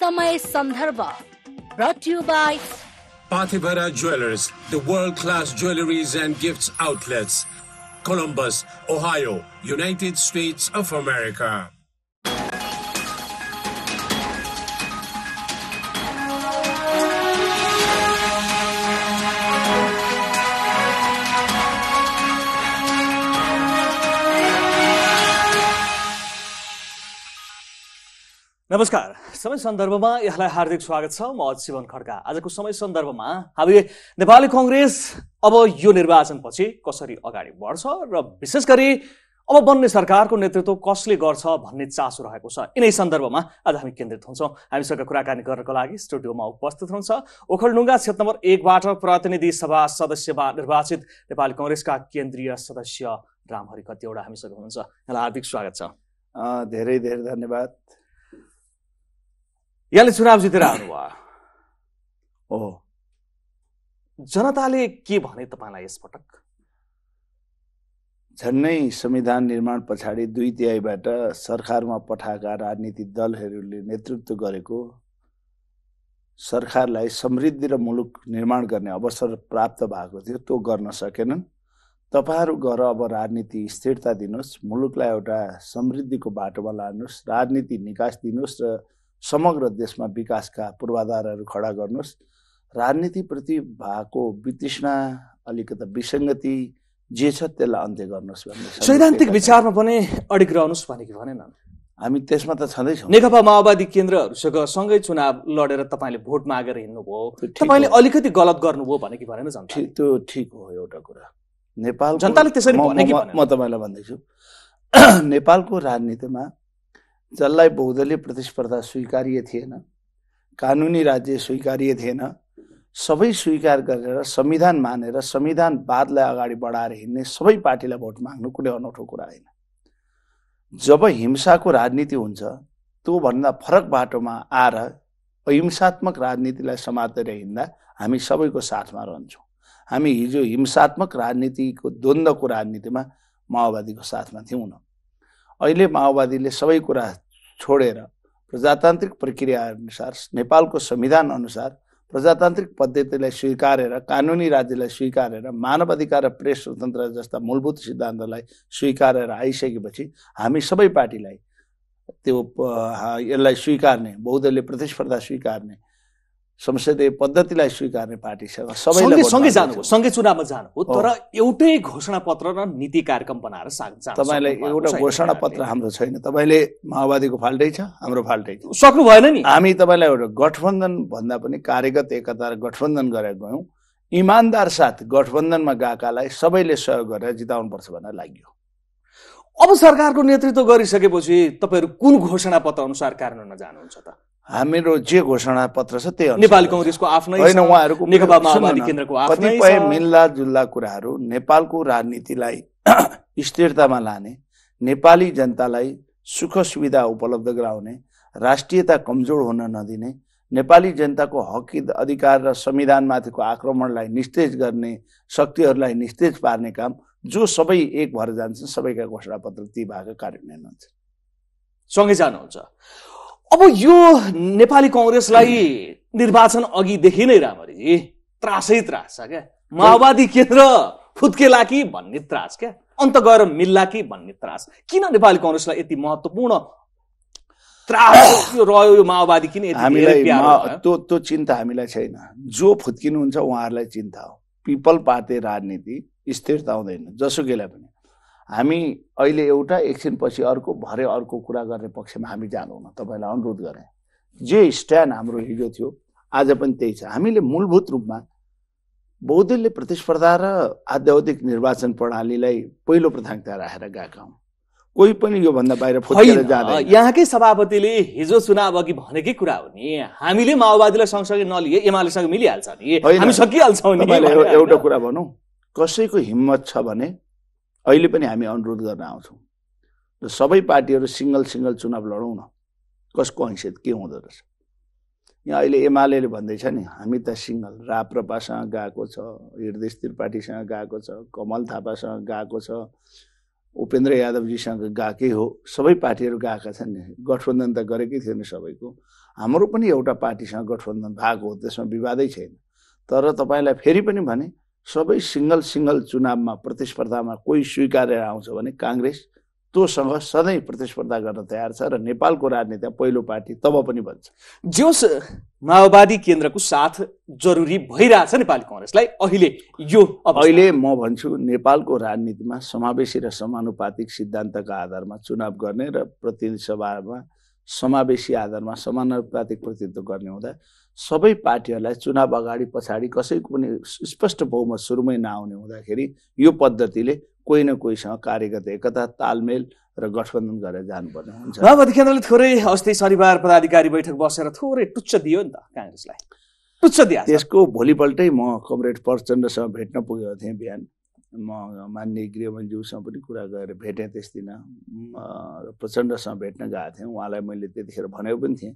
समय सन्दर्भ brought you by Pathibara Jewelers, the world-class jewelries and gifts outlets. Columbus, Ohio, United States of America. नमस्कार। समय सन्दर्भमा यहाँलाई हार्दिक स्वागत छ। म शिवन खड्का। आजको समय सन्दर्भमा हामी नेपाली कङ्ग्रेस अब यो निर्वाचनपछि कसरी अगाडि बढ्छ र विशेष गरी अब बन्ने सरकारको नेतृत्व कसले गर्छ भन्ने चासो रहेको छ यिनै सन्दर्भमा आज हामी केन्द्रित हुन्छौँ। हामीसँग कुराकानी गर्नको लागि स्टुडियोमा उपस्थित हुनुहुन्छ ओखलडुङ्गा क्षेत्र नम्बर एकबाट प्रतिनिधि सभा सदस्यमा निर्वाचित नेपाली कङ्ग्रेसका केन्द्रीय सदस्य रामहरि कतिवटा हामीसँग हुनुहुन्छ। यहाँलाई हार्दिक स्वागत छ। धेरै धेरै धन्यवाद। यहाँले चुनाव जितेर आउनुभयो हो जनताले के भने तपाईँलाई यसपटक झन्नै संविधान निर्माण पछाडि दुई तिहाईबाट सरकारमा पठाएका राजनीतिक दलहरूले नेतृत्व गरेको सरकारलाई समृद्धि र मुलुक निर्माण गर्ने अवसर प्राप्त भएको थियो त्यो गर्न सकेनन् तपाईँहरू गएर अब राजनीति स्थिरता दिनुहोस् मुलुकलाई एउटा समृद्धिको बाटोमा लानुहोस् राजनीति निकास दिनुहोस् र समग्र देशमा विकासका पूर्वाधारहरू खडा गर्नुहोस्। राजनीतिप्रति भएको वितृष्णा अलिकति विसङ्गति जे छ त्यसलाई अन्त्य गर्नुहोस् भन्ने सैद्धान्तिक विचारमा पनि अडिक रहनुहोस् भनेको भनेन। हामी त्यसमा त छँदैछौँ। नेकपा माओवादी केन्द्रहरूसँग सँगै चुनाव लडेर तपाईँले भोट मागेर हिँड्नुभयो। तपाईँले। अलिकति गलत गर्नुभयो भने कि भनेन जनता। त्यो ठिक हो एउटा कुरा। नेपाल जनताले त्यसरी भने कि भनेन? म तपाईँलाई भन्दैछु। नेपालको राजनीतिमा जसलाई बहुदलीय प्रतिस्पर्धा स्वीकार्य थिएन कानुनी राज्य स्वीकार्य थिएन सबै स्वीकार गरेर संविधान मानेर संविधानवादलाई अगाडि बढाएर हिँड्ने सबै पार्टीलाई भोट माग्नु कुनै अनौठो कुरा होइन। जब हिंसाको राजनीति हुन्छ त्योभन्दा फरक बाटोमा आएर अहिंसात्मक राजनीतिलाई समातेर हिँड्दा हामी सबैको साथमा रहन्छौँ। हामी हिजो हिंसात्मक राजनीतिको द्वन्द्वको राजनीतिमा माओवादीको साथमा थियौँ न। अहिले माओवादीले सबै कुरा छोडेर प्रजातान्त्रिक प्रक्रिया अनुसार नेपालको संविधान अनुसार प्रजातान्त्रिक पद्धतिलाई स्वीकारेर कानुनी राज्यलाई स्वीकारेर मानव अधिकार र प्रेस स्वतन्त्र जस्ता मूलभूत सिद्धान्तलाई स्वीकारेर आइसकेपछि हामी सबै पार्टीलाई त्यो यसलाई स्वीकार्ने बहुदलीय प्रतिस्पर्धा स्वीकार्ने संसदीय पद्धतिलाई स्वीकार्ने पार्टीसँग सबैलाई सँगै भोट सँगै चुनावमा जानुभयो। हो। तर एउटै घोषणा पत्र र नीति कार्यक्रम बनाएर जान तपाईँलाई एउटा घोषणा। पत्र हाम्रो छैन। तपाईँले माओवादीको फाल्टै छ हाम्रो फाल्टै छ। सक्नु भएन नि। हामी तपाईँलाई एउटा गठबन्धन भन्दा पनि कार्यगत एकता र गठबन्धन गरेर गयौँ। इमान्दार साथ गठबन्धनमा गएकालाई सबैले सहयोग गरेर जिताउनुपर्छ भनेर लाग्यो। अब सरकारको नेतृत्व गरिसकेपछि तपाईँहरू कुन घोषणा पत्र अनुसार कार्यान्वयनमा जानुहुन्छ त? हाम्रो जे घोषणा पत्र छ त्यही नेपाली। कङ्ग्रेसको आफ्नै होइन छ, उहाँहरूको नेकपा सुन्नु माओवादी न, केन्द्रको आफ्नै कतिपय छ। मिल्ला जुल्ला कुराहरू नेपालको राजनीतिलाई स्थिरतामा लाने नेपाली जनतालाई सुख सुविधा उपलब्ध गराउने राष्ट्रियता कमजोर हुन नदिने नेपाली जनताको हक अधिकार र संविधानमाथिको आक्रमणलाई निस्तेज गर्ने शक्तिहरूलाई निस्तेज पार्ने काम जो सबै एक भएर जान्छन् सबैका घोषणापत्र ती भाग कार्यान्वयन हुन्छ सँगै जानुहुन्छ अब यो नेपाली कङ्ग्रेसलाई निर्वाचन अघिदेखि नै राम्ररी त्रासै त्रास छ क्या? माओवादी केन्द्र फुत्केला कि भन्ने त्रास क्या? अन्त गएर मिल्ला कि भन्ने त्रास? किन नेपाली कङ्ग्रेसलाई यति महत्त्वपूर्ण त्रास रह्यो यो माओवादी किन हामीलाई? त्यो त्यो चिन्ता हामीलाई छैन। जो फुत्किनुहुन्छ उहाँहरूलाई चिन्ता हो। पिपल पार्टी राजनीति स्थिरता हुँदैन। जसुकैलाई पनि। हामी अहिले एउटा एकछिनपछि अर्को भरे अर्को कुरा गर्ने पक्षमा हामी जाँदैनौँ तपाईँलाई अनुरोध गरेँ। जे स्ट्यान्ड हाम्रो हिजो थियो आज पनि त्यही छ। हामीले मूलभूत रूपमा बहुदलीय प्रतिस्पर्धा र आध्यात्मिक निर्वाचन प्रणालीलाई पहिलो प्राथमिकता राखेर गएका हौँ। कोही पनि योभन्दा बाहिर यहाँकै सभापतिले हिजो चुनाव अघि भनेकै कुरा हो नि। हामीले माओवादीलाई सँगसँगै नलिए एमालेसँग मिलिहाल्छ नि। हामी सकिहाल्छौँ एउटा। कुरा भनौँ। कसैको हिम्मत छ भने अहिले पनि हामी अनुरोध गर्न आउँछौँ। र सबै पार्टीहरू सिङ्गल सिङ्गल चुनाव लडौँ न। कसको हैसियत के हुँदो रहेछ? यहाँ अहिले एमाले भन्दैछ नि हामी त सिङ्गल। राप्रपासँग गएको छ हृदय त्रिपाठीसँग गएको छ कमल थापासँग गएको छ उपेन्द्र यादवजीसँग गएकै हो। सबै पार्टीहरू गएका छन् नि। गठबन्धन त गरेकै थियो नि सबैको। हाम्रो पनि एउटा पार्टीसँग गठबन्धन भएको हो त्यसमा विवादै छैन। तर तपाईँलाई फेरि पनि भने सबै सिङ्गल सिङ्गल चुनावमा प्रतिस्पर्धामा कोही स्वीकारेर आउँछ भने काङ्ग्रेस तँसँग सधैँ प्रतिस्पर्धा गर्न तयार छ र नेपालको राजनीतिमा पहिलो पार्टी तब पनि भन्छ जोस माओवादी केन्द्रको साथ जरुरी भइरहेछ नेपाली कङ्ग्रेसलाई अहिले यो। अहिले म भन्छु नेपालको राजनीतिमा समावेशी र समानुपातिक सिद्धान्तका आधारमा चुनाव गर्ने र प्रतिनिधि सभामा समावेशी आधारमा समानुपातिक प्रतिनिधित्व गर्ने हुँदा सबै पार्टीहरूलाई चुनाव अगाडि पछाडि कसैको पनि स्पष्ट बहुमत सुरुमै नआउने हुँदाखेरि यो पद्धतिले कोही न कोहीसँग कार्यगत एकता तालमेल र गठबन्धन गरेर जानुपर्ने हुन्छ। माओवादी केन्द्रले थोरै अस्ति शनिबार पदाधिकारी बैठक बसेर थोरै टुच्च दियो नि त काङ्ग्रेसलाई। टुच्च दियो त्यसको भोलिपल्टै म कमरेड प्रचण्डसँग भेट्न पुगेको थिएँ बिहान। म मान्य गृहमन्त्रीज्यूसँग पनि कुरा गरेर भेटेँ त्यस दिन। र प्रचण्डसँग भेट्न गएको थिएँ। उहाँलाई मैले त्यतिखेर भनेको पनि थिएँ।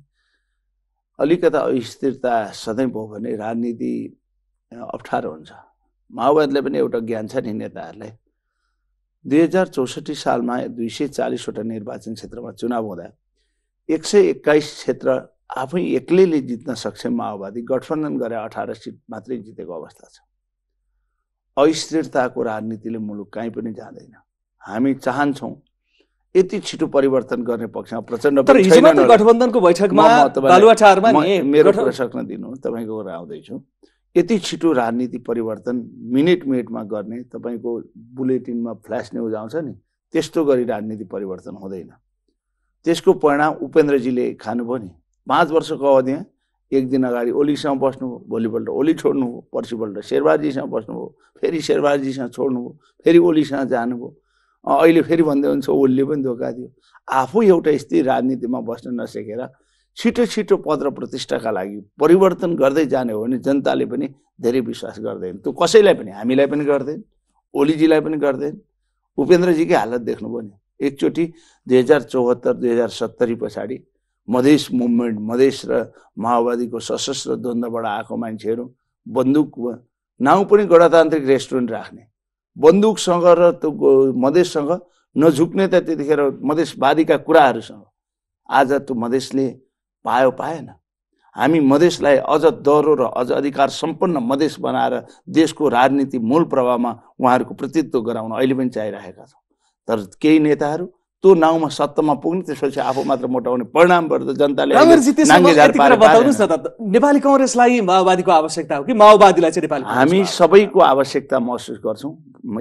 अलिकता अस्थिरता सधैँ भयो भने राजनीति अप्ठ्यारो हुन्छ। माओवादीलाई पनि एउटा ज्ञान छ नि नेताहरूलाई। दुई हजार चौसठी सालमा दुई सय चालिसवटा निर्वाचन क्षेत्रमा चुनाव हुँदा एक सय एक्काइस क्षेत्र आफै एक्लैले जित्न सक्षम माओवादी गठबन्धन गरेर अठार सिट मात्रै जितेको अवस्था छ। अस्थिरताको राजनीतिले मुलुक कहीँ पनि जाँदैन। हामी चाहन्छौँ यति छिटो परिवर्तन गर्ने पक्षमा प्रचण्ड तर हिजो। गठबन्धनको बैठकमा बालुवाटारमा नि मेरो गठ- कुरा सक्न दिनु तपाईँको कुरा आउँदैछु। यति छिटो राजनीति परिवर्तन मिनट मिनटमा गर्ने तपाईँको बुलेटिनमा फ्ल्यास न्युज आउँछ नि त्यस्तो गरी राजनीति परिवर्तन हुँदैन। त्यसको परिणाम उपेन्द्रजीले खानुभयो नि। पाँच वर्षको अवधिमा एक दिन अगाडि ओलीसँग बस्नुभयो भोलिपल्ट ओली छोड्नुभयो पर्सिपल्ट शेरबहादुरजीसँग बस्नुभयो फेरि शेरबहादुरजीसँग छोड्नुभयो फेरि ओलीसँग जानुभयो अहिले फेरि भन्दै हुन्छ ओलीले पनि धोका दियो। आफू एउटा स्थिर राजनीतिमा बस्न नसकेर छिटो छिटो पद प्रतिष्ठाका लागि परिवर्तन गर्दै जाने हो भने जनताले पनि धेरै विश्वास गर्दैन। त्यो कसैलाई पनि हामीलाई पनि गर्दैन ओलीजीलाई पनि गर्दैन। उपेन्द्रजीकै हालत देख्नुभयो नि। एकचोटि दुई हजार चौहत्तर दुई हजार सत्तरी पछाडि मधेस मुभमेन्ट मधेस र माओवादीको सशस्त्र द्वन्द्वबाट आएको मान्छेहरू बन्दुक नाउँ पनि गणतान्त्रिक रेस्टुरेन्ट राख्ने। बन्दुकसँग र त्यो मधेससँग नझुक्ने त त्यतिखेर मधेसवादीका कुराहरूसँग। आज त्यो मधेसले पायो पाएन। हामी मधेसलाई अझ दह्रो र अझ अधिकार सम्पन्न मधेस बनाएर देशको राजनीति मूल प्रभावमा उहाँहरूको प्रतित्व गराउन अहिले पनि चाहिरहेका छौँ। तर केही नेताहरू त्यो नाउँमा सत्तामा पुग्ने त्यसपछि आफू मात्र मोटाउने परिणामबाट त जनताले बताउनुहोस् न। त नेपाली कङ्ग्रेसलाई माओवादीको आवश्यकता हो कि माओवादीलाई चाहिँ नेपाली हामी सबैको आवश्यकता महसुस गर्छौँ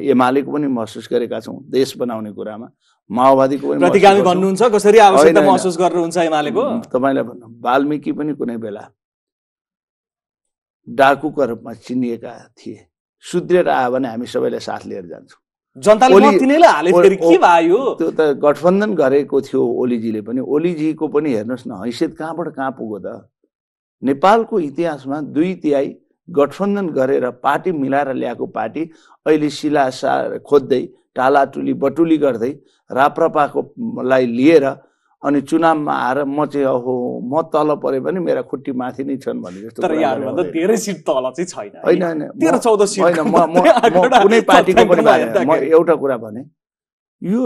एमालेको पनि महसुस गरेका छौँ देश बनाउने कुरामा माओवादीको पनि प्रतिगामी। भन्नुहुन्छ कसरी आवश्यकता। महसुस गर्नुहुन्छ एमालेको तपाईँलाई भन्नु वाल्मिकी पनि कुनै बेला डाकुका रूपमा चिनिएका थिए सुध्रिएर आयो भने हामी सबैलाई साथ लिएर जान्छौँ हाले त्यो त गठबन्धन गरेको थियो ओलीजीले पनि। ओलीजीको पनि हेर्नुहोस् न हैसियत कहाँबाट कहाँ पुग्यो त? नेपालको इतिहासमा दुई तिहाई गठबन्धन गरेर पार्टी मिलाएर ल्याएको पार्टी अहिले शिलासा खोज्दै टालाटुली बटुली गर्दै राप्रपाको लाई लिएर अनि चुनावमा आएर म चाहिँ अहो म तल परे पनि मेरा खुट्टी माथि नै छन् भन्ने जस्तो धेरै सिट तल चाहिँ छैन। होइन कुनै पार्टीको पनि भने म एउटा कुरा भने यो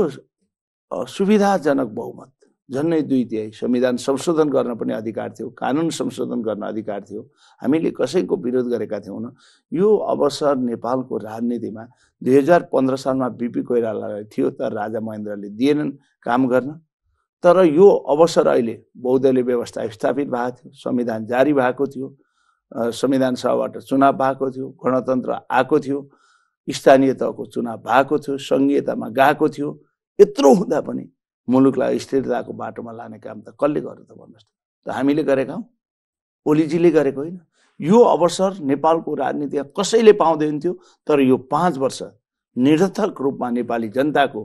सुविधाजनक बहुमत झन्डै दुई तिहाई संविधान संशोधन गर्न पनि अधिकार थियो कानुन संशोधन गर्न अधिकार थियो हामीले कसैको विरोध गरेका थियौँ यो अवसर नेपालको राजनीतिमा दुई हजार पन्ध्र सालमा बिपी कोइरालालाई थियो तर राजा महेन्द्रले दिएनन् काम गर्न। तर यो अवसर अहिले बहुदलीय व्यवस्था स्थापित भएको थियो संविधान जारी भएको थियो संविधान सभाबाट चुनाव भएको थियो गणतन्त्र आएको थियो स्थानीय तहको चुनाव भएको थियो सङ्घीयतामा गएको थियो यत्रो हुँदा पनि मुलुकलाई स्थिरताको बाटोमा लाने काम त कसले गर्यो त भन्नुहोस् त? हामीले गरेका हौँ। ओलीजीले गरेको होइन। यो अवसर नेपालको राजनीतिमा कसैले पाउँदैन थियो तर यो पाँच वर्ष निरर्थक रूपमा नेपाली जनताको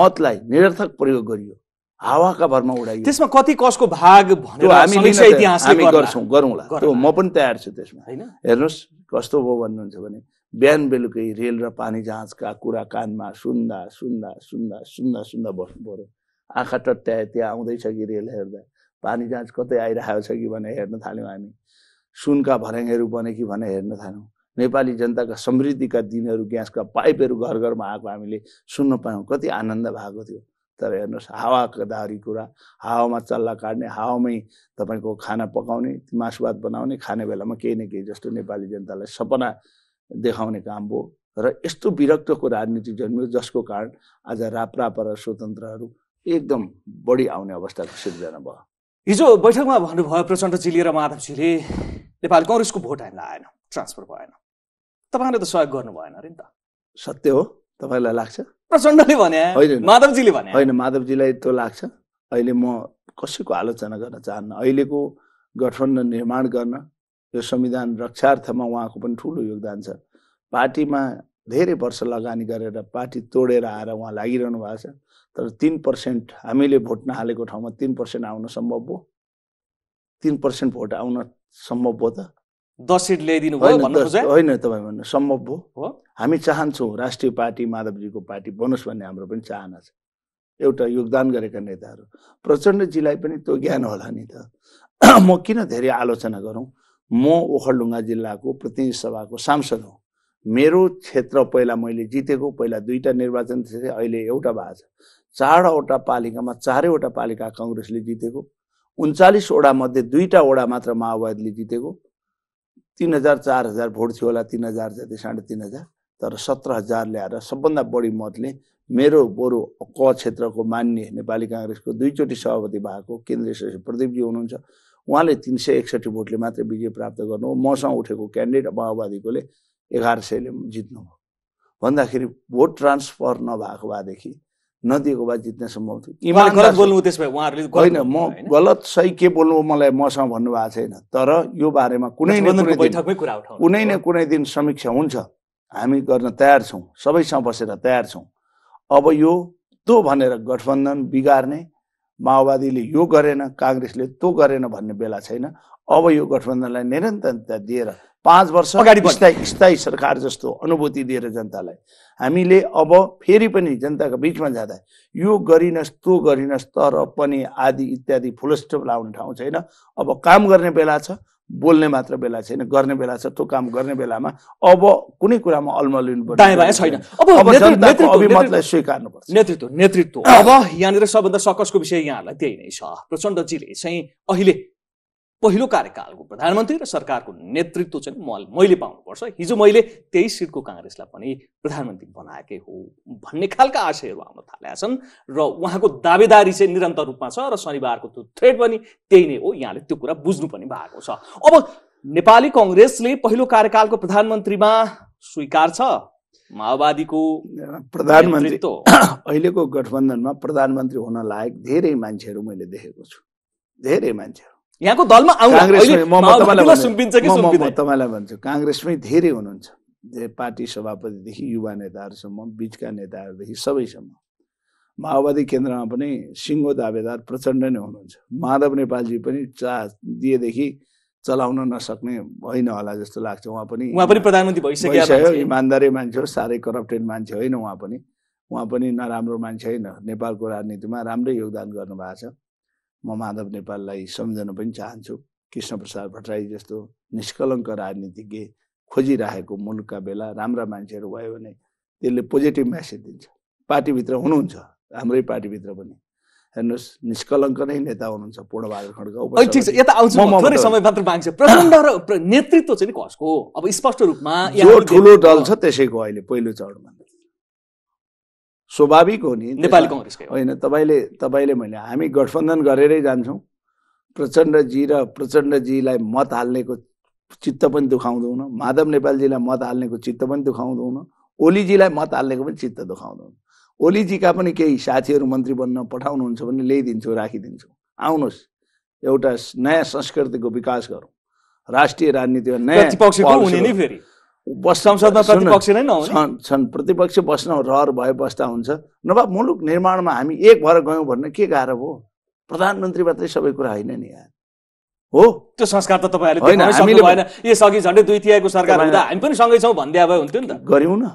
मतलाई निरर्थक प्रयोग गरियो। हावाका भरमा उडाइयो। त्यसमा कति कसको भाग भनेर हामी इतिहासले। गर्छौँ गरौँला। त्यो। म पनि तयार छु त्यसमा। होइन? हेर्नुहोस् कस्तो भयो भन्नुहुन्छ भने बिहान बेलुकै रेल र पानी जहाजका कुरा कानमा सुन्दा सुन्दा सुन्दा सुन्दा सुन्दा बस्नु पऱ्यो आँखा टट्याए त्यहाँ आउँदैछ कि रेल हेर्दा? पानी जहाज कतै आइरहेको छ कि भनेर हेर्न थाल्यौँ हामी। सुनका भर्याङहरू बने कि भनेर हेर्न थाल्यौँ। नेपाली जनताका समृद्धिका दिनहरू ग्यासका पाइपहरू घर घरमा आएको हामीले सुन्न पायौँ। कति आनन्द भएको थियो। तर हेर्नुहोस् हावाको दारी कुरा हावामा चल्ला काट्ने हावामै तपाईँको खाना पकाउने मासु भात बनाउने खाने बेलामा केही न केही जस्तो नेपाली जनतालाई सपना देखाउने काम भयो र यस्तो विरक्तको राजनीति जन्मियो जसको कारण आज राप्रापा र स्वतन्त्रहरू एकदम बढी आउने अवस्थाको सिर्जना भयो। हिजो बैठकमा भन्नुभयो प्रचण्डजीले र माधवजीले नेपाल कङ्ग्रेसको भोट हामीलाई आएन ट्रान्सफर भएन। तपाईँले त सहयोग गर्नु भएन अरे नि त। सत्य हो तपाईँलाई लाग्छ? प्रचण्डले भने होइन। माधवजीले भने। होइन माधवजीलाई त्यो लाग्छ। अहिले म कसैको आलोचना गर्न चाहन्न अहिलेको गठबन्धन निर्माण गर्न यो संविधान रक्षार्थमा उहाँको पनि ठुलो योगदान छ। पार्टीमा धेरै वर्ष लगानी गरेर पार्टी तोडेर आएर उहाँ लागिरहनु भएको छ तर तिन पर्सेन्ट हामीले भोट नहालेको ठाउँमा तिन पर्सेन्ट आउन सम्भव भयो तिन पर्सेन्ट भोट आउन सम्भव भयो त। दस सिट ल्याइदिनु भयो होइन तपाईँ भन्नु सम्भव भयो। हो। हामी चाहन्छौँ राष्ट्रिय पार्टी माधवजीको पार्टी बनोस् भन्ने हाम्रो पनि चाहना छ। एउटा योगदान गरेका नेताहरू। प्रचण्डजीलाई पनि त्यो ज्ञान होला नि त। म किन धेरै आलोचना गरौँ? म ओखलढुङ्गा जिल्लाको प्रतिनिधि सभाको सांसद हुँ। मेरो क्षेत्र पहिला मैले जितेको पहिला दुईवटा निर्वाचन थिए अहिले एउटा भएको छ। चारवटा पालिकामा चारैवटा पालिका कङ्ग्रेसले जितेको उन्चालिसवटा मध्ये दुईवटा वडा मात्र माओवादीले जितेको तिन हजार चार हजार भोट थियो होला तिन हजार जति साढे तिन हजार तर सत्र हजार ल्याएर सबभन्दा बढी मतले मेरो बरु क क्षेत्रको मान्य नेपाली काङ्ग्रेसको दुईचोटि सभापति भएको केन्द्रीय सचिव प्रदीपजी हुनुहुन्छ। उहाँले तिन सय एकसठी भोटले मात्रै विजय प्राप्त गर्नु मसँग उठेको क्यान्डिडेट माओवादीकोले एघार सयले जित्नुभयो। भन्दाखेरि भोट ट्रान्सफर नभएको भएदेखि नदिएको भए जित्न सम्भव थियो। गलत बोल्नु त्यसो भए होइन म? गलत सही के बोल्नु मलाई मसँग भन्नुभएको छैन। तर यो बारेमा कुनै न कुनै न कुनै दिन समीक्षा हुन्छ। हामी गर्न तयार छौँ। सबैसँग बसेर तयार छौँ। अब यो त्यो भनेर गठबन्धन बिगार्ने माओवादीले यो गरेन काङ्ग्रेसले त्यो गरेन भन्ने बेला छैन। अब यो गठबन्धनलाई निरन्तरता दिएर पाँच वर्ष। स्थायी स्थायी सरकार जस्तो अनुभूति दिएर जनतालाई। हामीले अब फेरि पनि जनताको बिचमा जाँदा यो गरिनस् त्यो गरिनस् तर पनि आदि इत्यादि फुलस्टप लाउने ठाउँ छैन। अब काम गर्ने बेला छ बोल्ने मात्र बेला छैन गर्ने बेला छ त्यो काम गर्ने बेलामा अब कुनै कुरामा अलमलिनु बायाँ छैन। अब अभिमतलाई नेतृत्व- स्वीकार्नुपर्छ। नेतृत्व नेतृत्व। अब यहाँनिर सबभन्दा सकसको विषय यहाँलाई त्यही नै छ। प्रचण्डजीले चाहिँ अहिले पहिलो कार्यकालको प्रधानमन्त्री र सरकारको नेतृत्व चाहिँ म मैले पाउनुपर्छ। हिजो मैले त्यही सिटको काङ्ग्रेसलाई पनि प्रधानमन्त्री बनाएकै हो भन्ने खालका आशयहरू आउन थालेका छन् र उहाँको दावेदारी चाहिँ निरन्तर रूपमा छ र शनिबारको त्यो थ्रेड पनि त्यही नै हो। यहाँले त्यो कुरा बुझ्नु पनि भएको छ। अब नेपाली कङ्ग्रेसले पहिलो कार्यकालको प्रधानमन्त्रीमा स्वीकार छ? माओवादीको प्रधानमन्त्री। अहिलेको गठबन्धनमा प्रधानमन्त्री हुन लायक धेरै मान्छेहरू मैले देखेको छु। धेरै मान्छेहरू। यहाँको दलमा तपाईँलाई भन्छु- काङ्ग्रेसमै धेरै हुनुहुन्छ। पार्टी सभापतिदेखि युवा नेताहरूसम्म बिचका नेताहरूदेखि सबैसम्म। माओवादी केन्द्रमा पनि सिङ्गो दावेदार प्रचण्ड नै हुनुहुन्छ। माधव नेपालजी पनि चा दिएदेखि चलाउन नसक्ने होइन होला जस्तो लाग्छ। उहाँ पनि उहाँ पनि प्रधानमन्त्री भइसक्यो। इमान्दारै मान्छे हो साह्रै करप्टेड मान्छे होइन उहाँ पनि। उहाँ पनि नराम्रो मान्छे होइन। नेपालको राजनीतिमा राम्रै योगदान गर्नुभएको छ। म माधव नेपाललाई सम्झन पनि चाहन्छु। कृष्ण प्रसाद भट्टराई जस्तो निष्कलङ्क राजनीतिज्ञ खोजिरहेको मुलुकका बेला राम्रा मान्छेहरू भयो भने त्यसले पोजिटिभ मेसेज दिन्छ। पार्टीभित्र हुनुहुन्छ हाम्रै पार्टीभित्र पनि। हेर्नुहोस् निष्कलङ्क नै नेता हुनुहुन्छ पूर्णबहादुर खड्का अहिले ठिक छ उपसभापति। यता आउँछु म- म, म थोरै बताउँछु। समय मात्र माग्छ। प्रचण्ड र प्र- नेतृत्व चाहिँ कसको अब स्पष्ट रूपमा ठुलो दल छ त्यसैको अहिले पहिलो चरणमा। स्वाभाविक हो नि नेपाली कङ्ग्रेसकै। होइन तपाईँले तपाईँले मैले हामी गठबन्धन गरेरै जान्छौँ प्रचण्डजी र प्रचण्डजीलाई मत हाल्नेको चित्त पनि दुखाउँदैनौँ माधव नेपालजीलाई मत हाल्नेको चित्त पनि दुखाउँदैनौँ ओलीजीलाई मत हाल्नेको पनि चित्त दुखाउँदैनौँ। ओलीजीका पनि केही साथीहरू मन्त्री बन्न पठाउनुहुन्छ भने ल्याइदिन्छु राखिदिन्छु। आउनुहोस् एउटा नयाँ संस्कृतिको विकास गरौँ। राष्ट्रिय राजनीतिमा नयाँ संसदमा प्रतिपक्ष नै नहुने। छन् प्रतिपक्ष बस्न रहर भए बस्दा हुन्छ। नभए मुलुक निर्माणमा हामी एक भएर गयौँ भन्न के गाह्रो भयो प्रधानमन्त्री मात्रै सबै कुरा होइन नि यार। हो? त्यो संस्कार त तपाईँहरूले भएन यसअघि झन्डै दुई तिहाईको सरकार हुँदा हामी पनि सँगै छौँ भए हुन्थ्यो नि त। गऱ्यौँ न।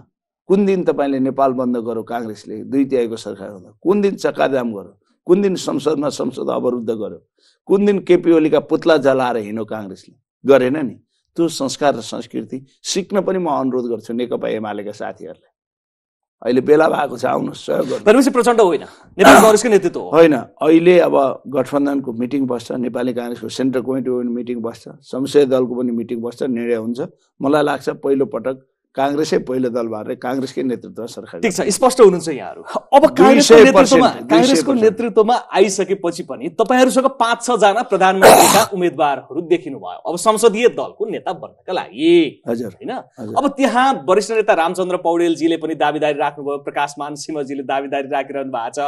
कुन दिन तपाईँले नेपाल बन्द गरौँ काङ्ग्रेसले? दुई तिहाईको सरकार हुँदा। कुन दिन चक्काजाम गरौँ कुन दिन संसदमा संसद अवरुद्ध गर्यो? कुन दिन केपी ओलीका पुत्ला जलाएर हिँड्यो काङ्ग्रेसले? गरेन नि। त्यो संस्कार र संस्कृति सिक्न पनि म अनुरोध गर्छु नेकपा एमालेका साथीहरूलाई अहिले बेला भएको छ आउनुहोस् सहयोग गर्नु प्रचण्ड होइन। नेपाली कङ्ग्रेसकै नेतृत्व होइन अहिले अब गठबन्धनको मिटिङ बस्छ नेपाली काङ्ग्रेसको सेन्ट्रल कमिटीको पनि मिटिङ बस्छ संसदीय दलको पनि मिटिङ बस्छ निर्णय हुन्छ। मलाई लाग्छ पहिलो पटक काङ्ग्रेसै पहिलो दल भएर काङ्ग्रेसकै नेतृत्व सरकार ठिक छ स्पष्ट हुनुहुन्छ यहाँहरू। अब काङ्ग्रेसको 200% नेतृत्वमा 200% काङ्ग्रेसको नेतृत्वमा आइसकेपछि पनि तपाईँहरूसँग पाँच छजना प्रधानमन्त्रीका उम्मेद्वारहरू देखिनु भयो अब संसदीय दलको नेता बन्नका लागि। हजुर होइन। अब त्यहाँ वरिष्ठ नेता रामचन्द्र पौडेलजीले पनि दावीदारी राख्नुभयो प्रकाशमान सिंहजीले दावीदारी राखिरहनु भएको छ।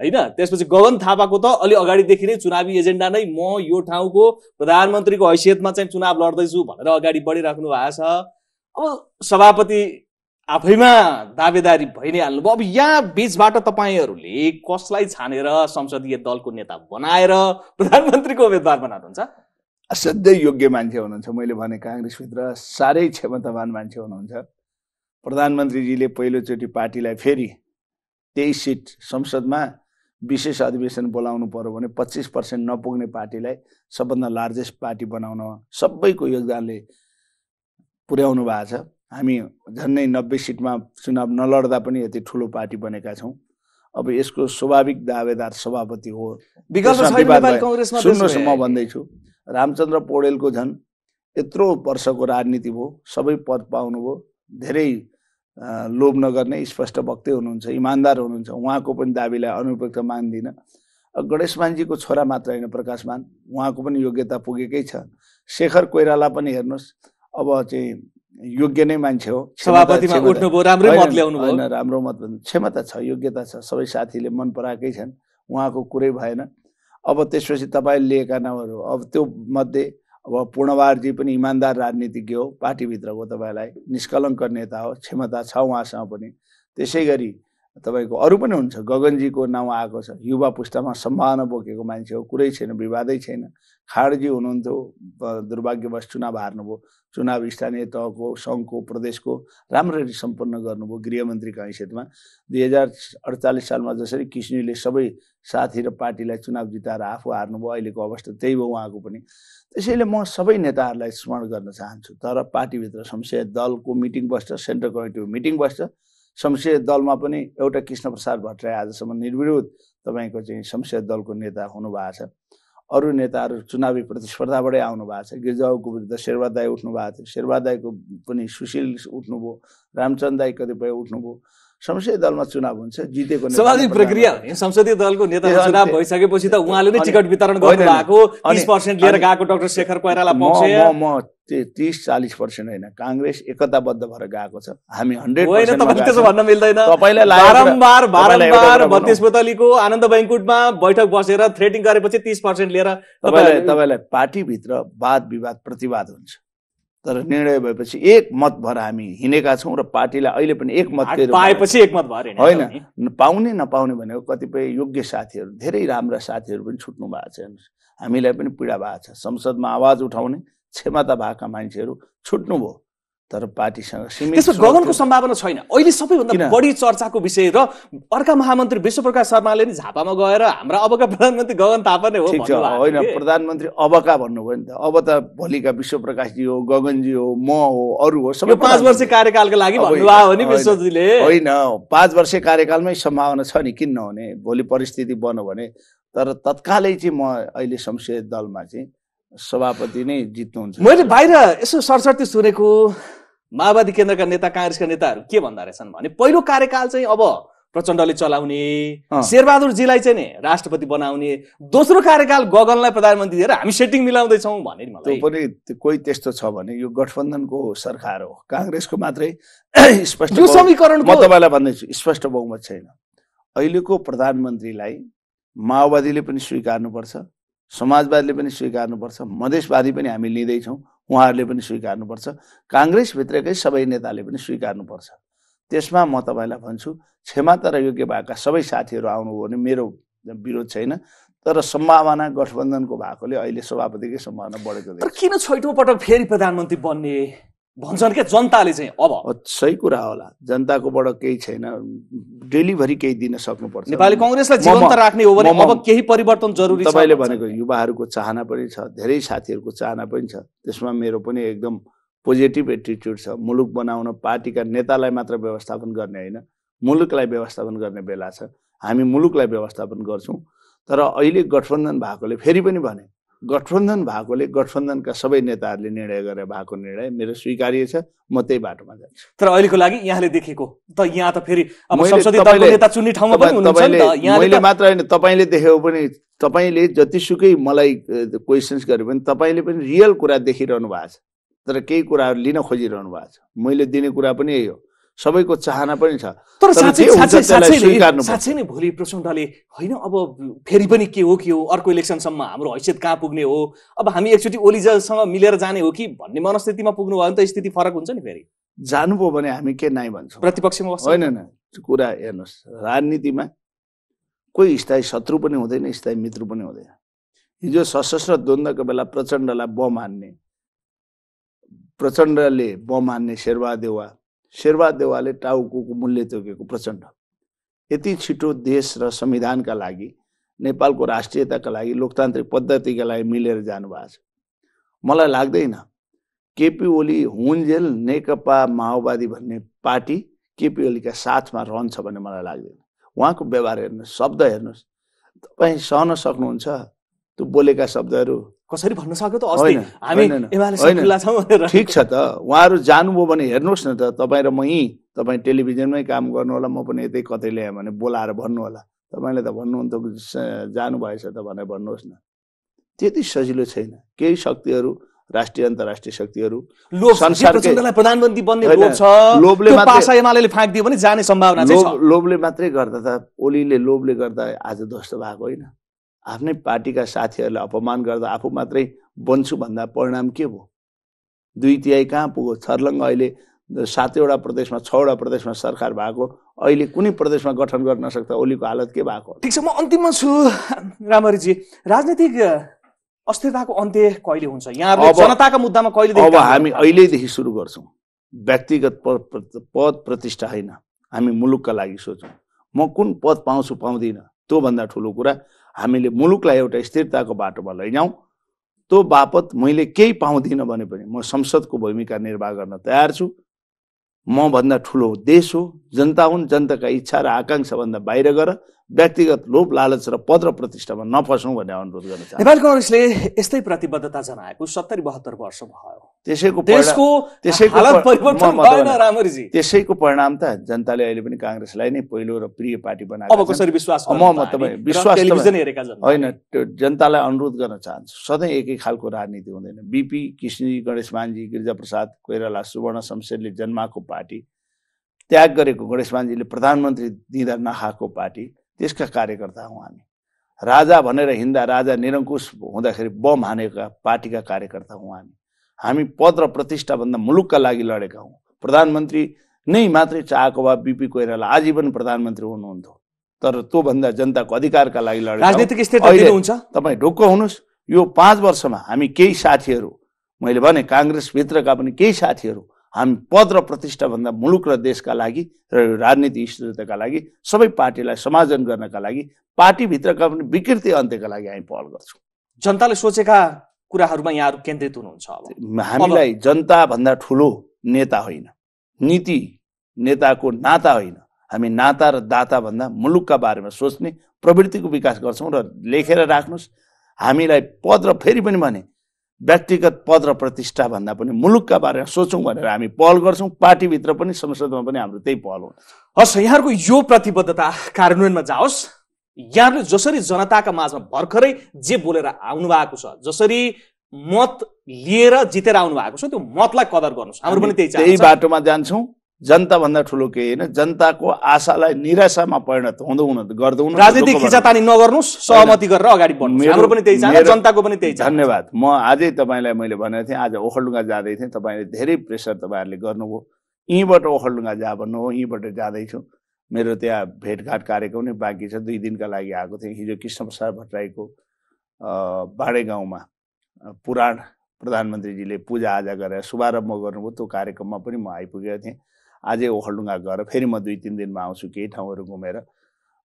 होइन? त्यसपछि गगन थापाको त अलि अगाडिदेखि नै चुनावी एजेन्डा नै म यो ठाउँको प्रधानमन्त्रीको हैसियतमा चाहिँ चुनाव लड्दैछु भनेर अगाडि बढिराख्नु भएको छ। अब सभापति आफैमा दावेदारी भइ नै हाल्नुभयो अब यहाँ बिचबाट तपाईँहरूले कसलाई छानेर संसदीय दलको नेता बनाएर प्रधानमन्त्रीको उम्मेद्वार बनाउनुहुन्छ? असाध्यै योग्य मान्छे हुनुहुन्छ। मैले भने काङ्ग्रेसभित्र साह्रै क्षमतावान मान्छे हुनुहुन्छ। प्रधानमन्त्रीजीले पहिलोचोटि पार्टीलाई फेरि तेइस सिट संसदमा विशेष अधिवेशन बोलाउनु पर्यो भने पच्चिस पर्सेन्ट नपुग्ने पार्टीलाई सबभन्दा लार्जेस्ट पार्टी बनाउन सबैको योगदानले पुर्याउनु भएको छ। हामी झन्डै नब्बे सिटमा चुनाव नलड्दा पनि यति ठुलो पार्टी बनेका छौँ। अब यसको स्वाभाविक दावेदार सभापति हो। सुन्नुहोस् म। भन्दैछु रामचन्द्र पौडेलको झन् यत्रो वर्षको राजनीति भयो सबै पद पाउनुभयो धेरै लोभ नगर्ने स्पष्ट वक्तै हुनुहुन्छ इमान्दार हुनुहुन्छ उहाँको पनि दाबीलाई अनुपयुक्त मान्दिनँ। अ, गणेश मानजीको छोरा मात्र होइन प्रकाश मान उहाँको पनि योग्यता पुगेकै छ। शेखर कोइराला पनि हेर्नुहोस् अब चाहिँ योग्य नै मान्छे हो। सभापतिमा उठ्नुभयो राम्रै मत ल्याउनु होइन राम्रो मत क्षमता छ योग्यता छ सबै साथीले मन पराएकै छन् उहाँको कुरै भएन। अब त्यसपछि तपाईँले लिएका नामहरू अब त्यो मध्ये अब पूर्णवारजी पनि इमान्दार राजनीतिज्ञ हो पार्टीभित्रको तपाईँलाई निष्कलङ्क नेता हो क्षमता छ उहाँसँग पनि। त्यसै गरी तपाईँको अरू पनि हुन्छ। गगनजीको नाउँ आएको छ। युवा पुस्तामा सम्भावना बोकेको मान्छे हो। कुरै छैन विवादै छैन। खाडजी हुनुहुन्थ्यो दुर्भाग्यवश चुनाव हार्नुभयो। चुनाव स्थानीय तहको सङ्घको प्रदेशको राम्ररी सम्पन्न गर्नुभयो गृहमन्त्रीको हैसियतमा। दुई हजार अडचालिस सालमा जसरी किस्नुले सबै साथी र पार्टीलाई चुनाव जिताएर आफू हार्नुभयो अहिलेको अवस्था त्यही भयो उहाँको पनि। त्यसैले म सबै नेताहरूलाई स्मरण गर्न चाहन्छु। तर पार्टीभित्र संसदीय दलको मिटिङ बस्छ सेन्ट्रल कमिटीको मिटिङ बस्छ। संसदीय दलमा पनि एउटा कृष्णप्रसाद भट्टराई आजसम्म निर्विरोध तपाईँको चाहिँ संसदीय दलको नेता हुनुभएको छ। अरू नेताहरू चुनावी प्रतिस्पर्धाबाटै आउनु भएको छ। गिर्जाको विरुद्ध शेरबहादुर दाई उठ्नु भएको थियो। शेरबहादुर दाईको पनि सुशील उठ्नुभयो। रामचन्द्र दाई कतिपय उठ्नुभयो। संसदीय दलमा चुनाव हुन्छ जितेको स्वाभाविक प्रक्रिया। संसदीय दलको नेता चुनाव भइसकेपछि त उहाँले नै टिकट वितरण गर्नु भएको लिएर गएको डाक्टर शेखर कोइराला म त्यो तिस चालिस पर्सेन्ट होइन। काङ्ग्रेस एकताबद्ध भएर गएको छ। हामी हन्ड्रेड आनन्द बैङ्कुटमा बैठक बसेर थ्रेटिङ गरेपछि तिस पर्सेन्ट लिएर तपाईँलाई तपाईँलाई पार्टीभित्र वाद विवाद प्रतिवाद हुन्छ। तर निर्णय भएपछि एक मत भएर हामी हिँडेका छौँ र पार्टीलाई अहिले पनि एक मत पाएपछि एकमत भयो अरे नि। होइन पाउने नपाउने भनेको कतिपय योग्य साथीहरू धेरै राम्रा साथीहरू पनि छुट्नु भएको छ। हामीलाई पनि पीडा भएको छ। संसदमा आवाज उठाउने क्षमता भएका मान्छेहरू छुट्नुभयो तर पार्टीसँग सीमित स्रोत गगनको। सम्भावना छैन अहिले सबैभन्दा? बढी चर्चाको विषय र अर्का महामन्त्री विश्वप्रकाश शर्माले नि झापामा गएर हाम्रा अबका प्रधानमन्त्री गगन थापा नै हो होइन। प्रधानमन्त्री अबका भन्नुभयो नि त अब त भोलिका विश्वप्रकाशजी हो गगनजी हो म हो अरू हो यो पाँच वर्ष कार्यकालको लागि भन्नुभयो विश्वजीले होइन पाँच वर्ष कार्यकालमै सम्भावना छ नि किन नहुने भोलि परिस्थिति बन्यो भने तर तत्कालै चाहिँ म अहिले संसदीय दलमा चाहिँ सभापति नै जित्नुहुन्छ। मैले बाहिर यसो सरसर्ती सुनेको माओवादी केन्द्रका नेता काङ्ग्रेसका नेताहरू के भन्दा रहेछन् भने पहिलो कार्यकाल चाहिँ अब प्रचण्डले चलाउने। शेरबहादुरजीलाई चाहिँ नि राष्ट्रपति बनाउने दोस्रो कार्यकाल गगनलाई प्रधानमन्त्री दिएर हामी सेटिङ मिलाउँदैछौँ भने त्यो पनि कोही त्यस्तो छ भने यो गठबन्धनको सरकार हो। काङ्ग्रेसको मात्रै स्पष्ट समीकरणको म तपाईँलाई भन्दैछु स्पष्ट बहुमत छैन। अहिलेको प्रधानमन्त्रीलाई माओवादीले पनि स्वीकार्नुपर्छ। समाजवादीले पनि स्वीकार्नुपर्छ मधेसवादी पनि हामी लिँदैछौँ उहाँहरूले पनि स्वीकार्नुपर्छ काङ्ग्रेसभित्रकै सबै नेताले पनि स्वीकार्नुपर्छ। त्यसमा म तपाईँलाई भन्छु क्षमता र योग्य भएका सबै साथीहरू आउनुभयो भने मेरो विरोध छैन तर सम्भावना गठबन्धनको भएकोले अहिले सभापतिकै सम्भावना बढेको तर किन छैटौँ पटक फेरि प्रधानमन्त्री बन्ने? भन्छन् क्या जनताले चाहिँ अब। सही कुरा होला। जनताकोबाट केही छैन। डेलिभरी केही दिन सक्नुपर्छ। नेपाली कङ्ग्रेसलाई जीवन्त राख्ने हो भने अब केही परिवर्तन जरुरी छ तपाईँले। भनेको युवाहरूको चाहना पनि छ धेरै साथीहरूको चाहना पनि छ। त्यसमा मेरो पनि एकदम पोजिटिभ एटिट्युड छ। मुलुक बनाउन पार्टीका नेतालाई मात्र व्यवस्थापन गर्ने होइन। मुलुकलाई व्यवस्थापन गर्ने बेला छ। हामी मुलुकलाई व्यवस्थापन गर्छौँ। तर अहिले गठबन्धन भएकोले फेरि पनि भने गठबन्धन भएकोले गठबन्धनका सबै नेताहरूले निर्णय गरेर भएको निर्णय मेरो स्वीकार्य छ म त्यही बाटोमा जान्छु। तर अहिलेको लागि यहाँले देखेको त यहाँ त फेरि अब मैले पनि मात्र होइन तपाईँले देख्यो पनि तपाईँले जतिसुकै मलाई क्वेसन्स गर्यो भने तपाईँले पनि रियल कुरा देखिरहनु भएको छ। तर केही कुराहरू लिन खोजिरहनु भएको छ। मैले दिने कुरा पनि यही हो। सबैको चाहना पनि छ। तर साँच्चै नै भोलि प्रचण्डले होइन अब फेरि पनि के हो के हो अर्को इलेक्सनसम्म हाम्रो हैसियत कहाँ पुग्ने हो? अब हामी एकचोटि ओलिजासँग मिलेर जाने हो कि भन्ने मनस्थितिमा पुग्नु भयो भने त स्थिति फरक हुन्छ नि फेरि। जानुभयो भने हामी के नाइ भन्छौँ? प्रतिपक्षमा होइन न कुरा हेर्नुहोस् राजनीतिमा कोही स्थायी शत्रु पनि हुँदैन स्थायी मित्र पनि हुँदैन। हिजो सशस्त्र द्वन्द्वको बेला प्रचण्डलाई बम हान्ने प्रचण्डले बम हान्ने शेरबहादुर देवा शेरबहादुर देवाले टाउको मूल्य तोकेको प्रचण्ड। यति छिटो देश र संविधानका लागि नेपालको राष्ट्रियताका लागि लोकतान्त्रिक पद्धतिका लागि मिलेर जानुभएको छ। मलाई लाग्दैन केपी ओली हुन्जेल नेकपा माओवादी भन्ने पार्टी केपी ओलीका साथमा रहन्छ भन्ने मलाई लाग्दैन। उहाँको व्यवहार हेर्नुहोस् शब्द हेर्नुहोस्। तपाईँ सहन सक्नुहुन्छ? त्यो बोलेका शब्दहरू कसरी भन्न सक्यो त अस्ति हामी। खुल्ला छौँ भनेर। ठिक छ त। उहाँहरू जानुभयो भने हेर्नुहोस् न त तपाईँ र म यहीँ तपाईँ टेलिभिजनमै काम गर्नु होला म पनि यतै कतै ल्याएँ भने बोलाएर भन्नु होला। तपाईँले त भन्नुहुन्थ्यो स- जानुभएछ त भनेर भन्नुहोस् न। त्यति सजिलो छैन। केही शक्तिहरू राष्ट्रिय अन्तर्राष्ट्रिय शक्तिहरू प्रधानमन्त्री बन्ने लोभले फाँकिदियो भने जाने सम्भावना लोभले मात्रै गर्दा त ओलीले लोभले गर्दा आज ध्वस्त भएको होइन। आफ्नै पार्टीका साथीहरूलाई अपमान गर्दा आफू मात्रै बन्छु भन्दा परिणाम के भयो? दुई तिहाई कहाँ पुग्यो? छर्लङ्ग अहिले सातवटा प्रदेशमा छवटा प्रदेशमा सरकार भएको। अहिले कुनै प्रदेशमा गठन गर्न नसक्दा ओलीको हालत के भएको? ठिक छ म अन्तिममा छु रामहरिजी राजनीतिक अस्थिरताको अन्त्य कहिले हुन्छ? अब- जनताका मुद्दामा कहिलेदेखि अब हामी? अहिलेदेखि सुरु गर्छौँ। व्यक्तिगत पद प्रतिष्ठा होइन। हामी मुलुकका लागि सोचौँ। म कुन पद पाउँछु पाउँदिनँ त्योभन्दा ठुलो कुरा हामीले मुलुकलाई एउटा स्थिरताको बाटोमा लैजाउँ। त्यो बापत मैले केही पाउँदिनँ भने पनि म संसदको भूमिका निर्वाह गर्न तयार छु। मभन्दा ठुलो देश हो। जनता हुन् जनताका इच्छा र आकाङ्क्षाभन्दा बाहिर गएर व्यक्तिगत लोभ लालच र पद र प्रतिष्ठामा नफसौँ भन्ने अनुरोध गर्न चाहन्छु। नेपाली कङ्ग्रेसले यस्तै प्रतिबद्धता जनाएको सत्तरी बहत्तर वर्ष भयो। त्यसैको त्यसैको त्यसैको परिणाम त जनताले अहिले पनि काङ्ग्रेसलाई नै पहिलो र प्रिय पार्टी बनाएको। कसरी विश्वास होइन त्यो जनतालाई अनुरोध गर्न चाहन्छु। सधैँ एकै खालको राजनीति हुँदैन। बिपी कृष्णजी गणेश मानजी गिरिजाप्रसाद कोइराला सुवर्ण शमशेरले जन्माएको पार्टी त्याग गरेको गणेश मानजीले प्रधानमन्त्री दिँदा नखाएको पार्टी त्यसका कार्यकर्ता हौँ हामी। राजा भनेर हिँड्दा राजा निरङ्कुश हुँदाखेरि बम हानेका पार्टीका कार्यकर्ता हौँ हामी। हामी पद र प्रतिष्ठाभन्दा मुलुकका लागि लडेका हौँ। प्रधानमन्त्री नै मात्रै चाहेको भए बिपी कोइराला आजीवन प्रधानमन्त्री हुनुहुन्थ्यो। तर त्योभन्दा जनताको अधिकारका लागि लडेका हौँ। राजनीतिक दिनुहुन्छ? तपाईँ ढुक्क हुनुहोस्। यो पाँच वर्षमा हामी केही साथीहरू मैले भने काङ्ग्रेसभित्रका पनि केही साथीहरू हामी पद र प्रतिष्ठाभन्दा मुलुक र देशका लागि र राजनीति स्थिरताका लागि सबै पार्टीलाई समायोजन गर्नका लागि पार्टीभित्रका पनि विकृति अन्त्यका लागि हामी पहल गर्छौँ। जनताले सोचेका कुराहरूमा यहाँहरू केन्द्रित हुनुहुन्छ हामीलाई जनताभन्दा ठुलो नेता होइन नीति नेताको नाता होइन हामी नाता र दाताभन्दा मुलुकका बारेमा सोच्ने प्रवृत्तिको विकास गर्छौँ र लेखेर राख्नुहोस् हामीलाई पद र फेरि पनि भने व्यक्तिगत पद र प्रतिष्ठा भन्दा पनि मुलुकका बारेमा सोचौँ भनेर हामी पहल गर्छौँ। पार्टीभित्र पनि संसदमा पनि हाम्रो त्यही पहल हुन्छ हस् यहाँहरूको यो प्रतिबद्धता कार्यान्वयनमा जाओस्। यहाँहरूले जसरी जनताका माझमा भर्खरै जे बोलेर आउनु भएको छ जसरी मत लिएर जितेर आउनु भएको छ त्यो मतलाई कदर गर्नुहोस्। हाम्रो पनि त्यही बाटोमा जान्छौँ। जनताभन्दा ठुलो केही होइन। जनताको आशालाई निराशामा परिणत हुँदो हुन गर्दौ राजनीतिक खिचातानी नगर्नुहोस् सहमति गरेर अगाडि हाम्रो पनि त्यही मेरो- जनताको पनि त्यही धन्यवाद। म आजै तपाईँलाई मैले भनेको थिएँ आज ओखलडुङ्गा जाँदै थिएँ। तपाईँले धेरै प्रेसर तपाईँहरूले गर्नुभयो। यहीँबाट ओखलडुङ्गा जा भन्नुभयो यहीँबाट जाँदैछु। मेरो त्यहाँ भेटघाट कार्यक्रम नै बाँकी छ। दुई दिनका लागि आएको थिएँ। हिजो कृष्णप्रसाद भट्टराईको अ, बाँडे गाउँमा पुराण प्रधानमन्त्रीजीले पूजाआजा गरेर शुभारम्भ गर्नुभयो। त्यो कार्यक्रममा पनि म आइपुगेको थिएँ। आजै ओखलडुङ्गा गएर फेरि म दुई तिन दिनमा आउँछु केही ठाउँहरू घुमेर।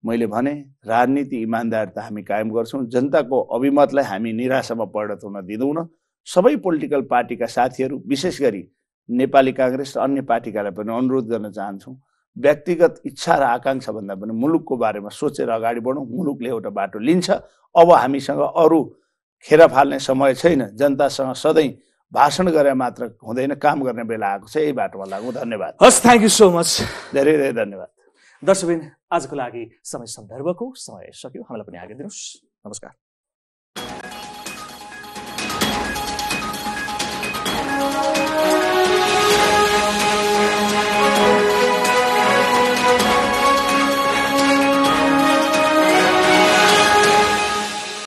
मैले भने राजनीति इमान्दारिता हामी कायम गर्छौँ जनताको अभिमतलाई हामी निराशामा परिणत हुन दिँदैनौँ। सबै पोलिटिकल पार्टीका साथीहरू विशेष गरी नेपाली काङ्ग्रेस र अन्य पार्टीकालाई पनि अनुरोध गर्न चाहन्छौँ। व्यक्तिगत इच्छा र आकाङ्क्षा भन्दा पनि मुलुकको बारेमा सोचेर अगाडि बढौँ। मुलुकले एउटा बाटो लिन्छ। अब हामीसँग अरू खेर फाल्ने समय छैन। जनतासँग सधैँ भाषण गरे मात्र हुँदैन काम गर्ने बेला आएको छ यही बाटोमा लागौँ धन्यवाद। हस् थ्याङ्क यू सो मच धेरै धेरै धन्यवाद। दर्शकबिन आजको लागि समय सन्दर्भको समय सक्यो हामीलाई पनि आगे दिनुहोस्। नमस्कार।